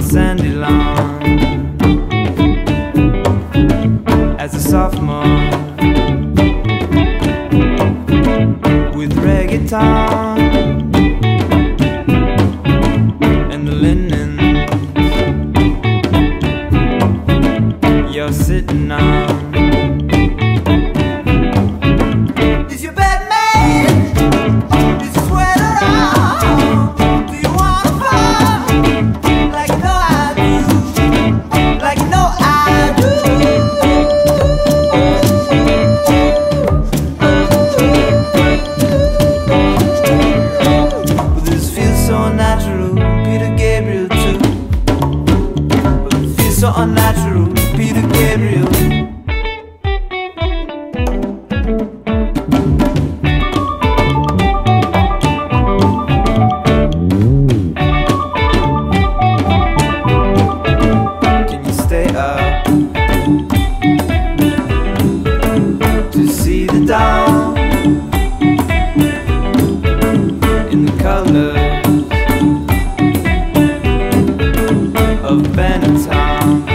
on Chinatown